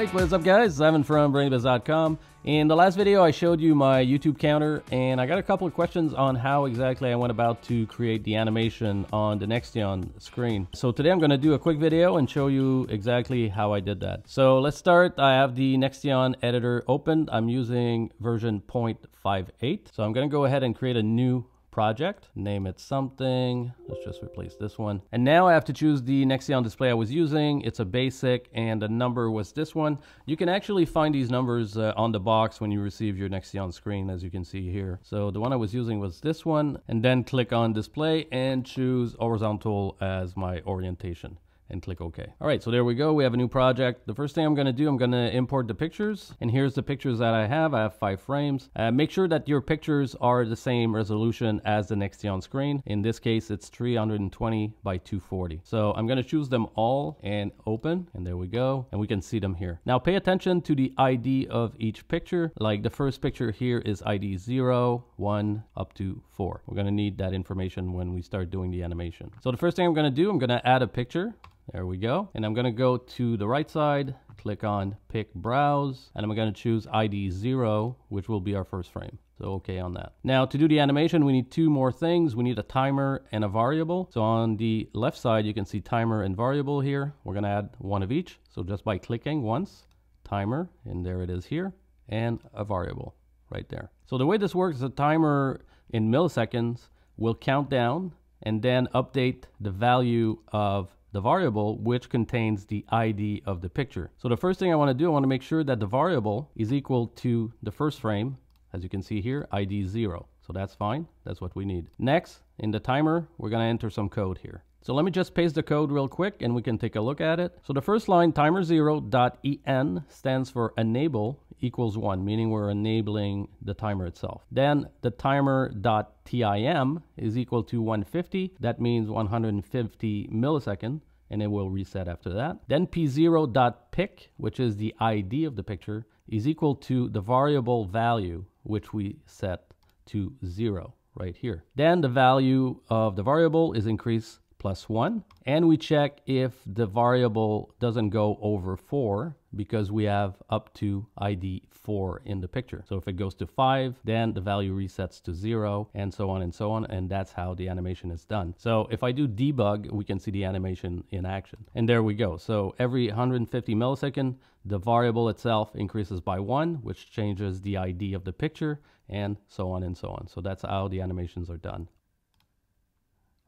Alright, what's up guys? Simon from Brainy-Bits.com. In the last video I showed you my YouTube counter and I got a couple of questions on how exactly I went about to create the animation on the Nextion screen. So today I'm going to do a quick video and show you exactly how I did that. So let's start. I have the Nextion editor open. I'm using version 0.58. So I'm going to go ahead and create a new project, name it something. Let's just replace this one. And now I have to choose the Nextion display I was using. It's a basic and the number was this one. You can actually find these numbers uh, on the box when you receive your Nextion screen as you can see here. So the one I was using was this one and then click on display and choose horizontal as my orientation and click OK. All right, so there we go. We have a new project. The first thing I'm going to do, I'm going to import the pictures. And here's the pictures that I have. I have five frames. Uh, make sure that your pictures are the same resolution as the Nextion screen. In this case, it's 320 by 240. So I'm going to choose them all and open. And there we go. And we can see them here. Now pay attention to the ID of each picture. Like the first picture here is ID 0, 1, up to 4. We're going to need that information when we start doing the animation. So the first thing I'm going to do, I'm going to add a picture. There we go. And I'm going to go to the right side, click on pick browse, and I'm going to choose ID 0, which will be our first frame. So okay on that. Now to do the animation, we need two more things. We need a timer and a variable. So on the left side, you can see timer and variable here. We're going to add one of each. So just by clicking once, timer, and there it is here, and a variable right there. So the way this works is a timer in milliseconds will count down and then update the value of the variable which contains the ID of the picture. So the first thing I want to do, I want to make sure that the variable is equal to the first frame, as you can see here, ID 0. So that's fine. That's what we need. Next, in the timer, we're going to enter some code here. So let me just paste the code real quick and we can take a look at it. So the first line, timer0.en stands for enable equals 1, meaning we're enabling the timer itself. Then the timer.tim is equal to 150. That means 150 millisecond and it will reset after that. Then p0.pic, which is the ID of the picture, is equal to the variable value, which we set to 0 right here. Then the value of the variable is increased plus 1. And we check if the variable doesn't go over 4 because we have up to ID 4 in the picture. So if it goes to 5, then the value resets to 0 and so on and so on. And that's how the animation is done. So if I do debug, we can see the animation in action. And there we go. So every 150 millisecond, the variable itself increases by 1, which changes the ID of the picture and so on and so on. So that's how the animations are done.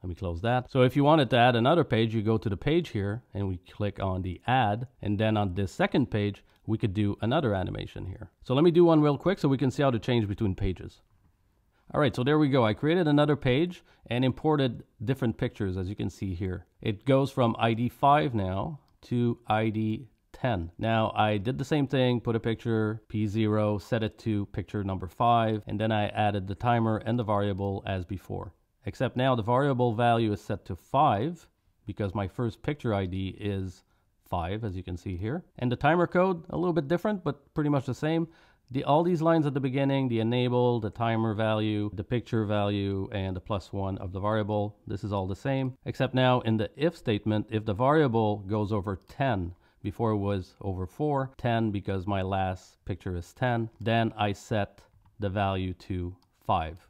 Let me close that. So if you wanted to add another page, you go to the page here and we click on the add. And then on this second page, we could do another animation here. So let me do one real quick so we can see how to change between pages. All right, so there we go. I created another page and imported different pictures as you can see here. It goes from ID 5 now to ID 10. Now I did the same thing, put a picture P0, set it to picture number 5, and then I added the timer and the variable as before. Except now the variable value is set to 5 because my first picture ID is 5 as you can see here. And the timer code, a little bit different but pretty much the same. The, all these lines at the beginning, the enable, the timer value, the picture value, and the plus one of the variable, this is all the same. Except now in the if statement, if the variable goes over 10, before it was over 4, 10 because my last picture is 10, then I set the value to 5.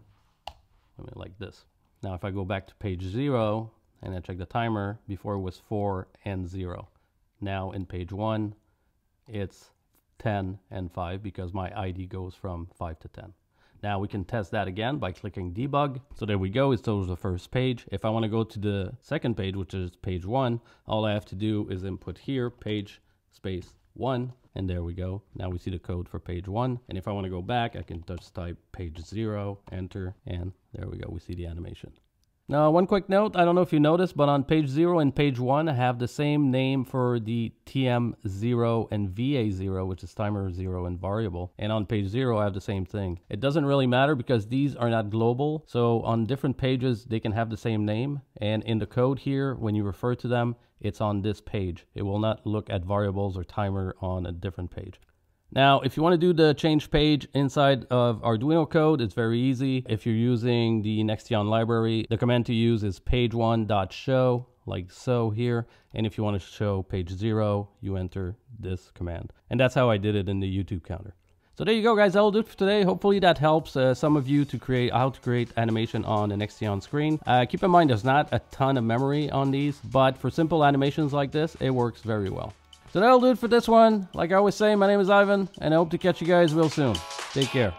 I mean like this. Now if I go back to page 0 and I check the timer, before it was 4 and 0. Now in page 1, it's 10 and 5 because my ID goes from 5 to 10. Now we can test that again by clicking debug. So there we go, it shows the first page. If I want to go to the second page, which is page 1, all I have to do is input here, page space 1, and there we go. Now we see the code for page 1. And if I want to go back, I can just type page 0, enter, and there we go, we see the animation. Now, one quick note, I don't know if you noticed, but on page 0 and page 1, I have the same name for the TM0 and VA0, which is timer 0 and variable. And on page 0, I have the same thing. It doesn't really matter because these are not global. So on different pages, they can have the same name. And in the code here, when you refer to them, it's on this page. It will not look at variables or timer on a different page. Now, if you want to do the change page inside of Arduino code, it's very easy. If you're using the Nextion library, the command to use is page1.show like so here. And if you want to show page zero, you enter this command. And that's how I did it in the YouTube counter. So there you go, guys. That'll do it for today. Hopefully that helps uh, some of you to create how to create animation on an Nextion screen. Uh, keep in mind, there's not a ton of memory on these, but for simple animations like this, it works very well. So that'll do it for this one. Like I always say, my name is Ivan, and I hope to catch you guys real soon. Take care.